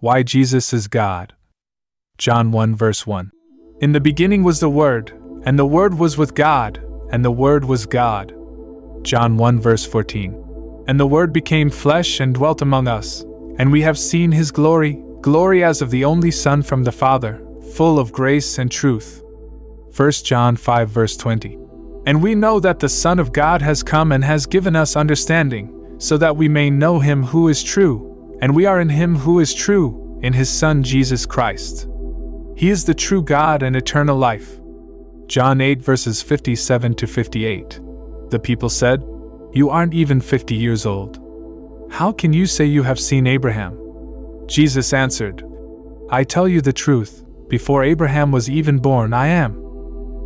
Why Jesus is God. John 1 verse 1. In the beginning was the Word, and the Word was with God, and the Word was God. John 1 verse 14. And the Word became flesh and dwelt among us, and we have seen his glory, glory as of the only Son from the Father, full of grace and truth. 1 John 5 verse 20. And we know that the Son of God has come and has given us understanding, so that we may know him who is true, and we are in him who is true, in his Son Jesus Christ. He is the true God and eternal life. John 8 verses 57 to 58. The people said, You aren't even 50 years old. How can you say you have seen Abraham? Jesus answered, I tell you the truth, before Abraham was even born, I am.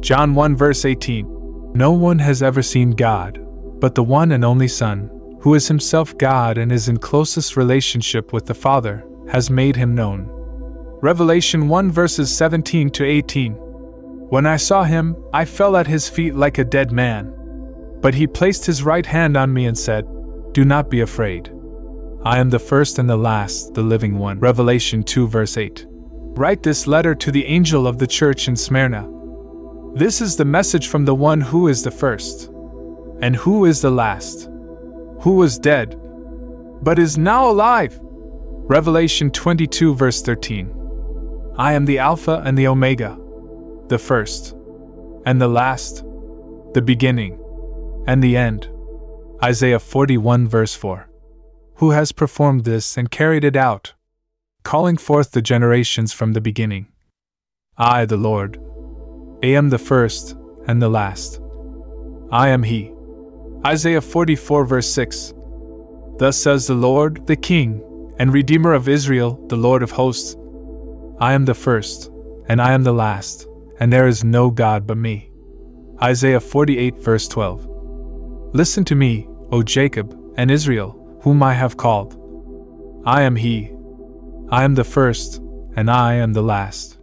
John 1 verse 18. No one has ever seen God, but the one and only Son, who is himself God and is in closest relationship with the Father, has made him known. Revelation 1 verses 17 to 18. When I saw him, I fell at his feet like a dead man. But he placed his right hand on me and said, Do not be afraid. I am the first and the last, the living one. Revelation 2 verse 8. Write this letter to the angel of the church in Smyrna. This is the message from the one who is the first, and who is the last, who was dead, but is now alive. Revelation 22 verse 13. I am the Alpha and the Omega, the first, and the last, the beginning, and the end. Isaiah 41 verse 4. Who has performed this and carried it out, calling forth the generations from the beginning? I, the Lord, I am the first and the last. I am He. Isaiah 44 verse 6. Thus says the Lord, the King, and Redeemer of Israel, the Lord of hosts I am the first, and I am the last, and there is no God but me. Isaiah 48, verse 12. Listen to me, O Jacob, and Israel, whom I have called. I am He. I am the first, and I am the last.